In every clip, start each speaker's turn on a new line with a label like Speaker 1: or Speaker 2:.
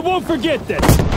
Speaker 1: I won't forget this!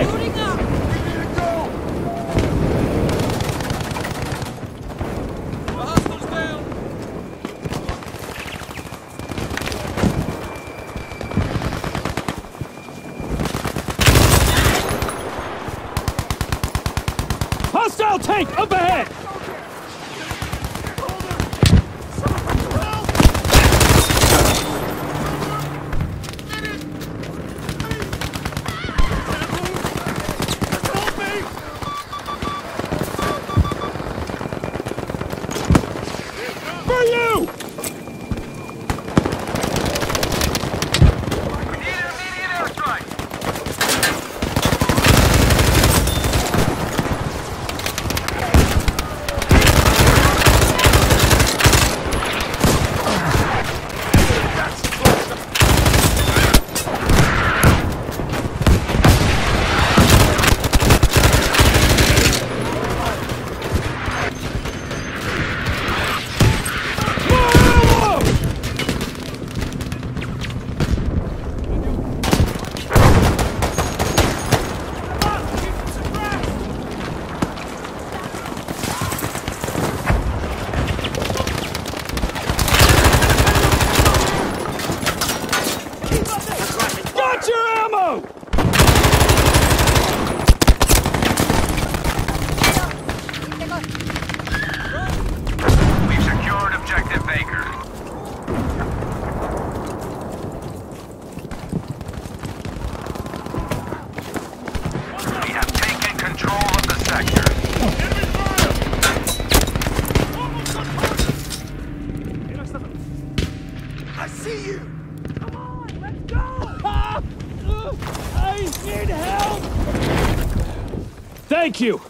Speaker 2: Hey!
Speaker 1: I
Speaker 2: need
Speaker 1: help! Thank you!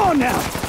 Speaker 1: On now!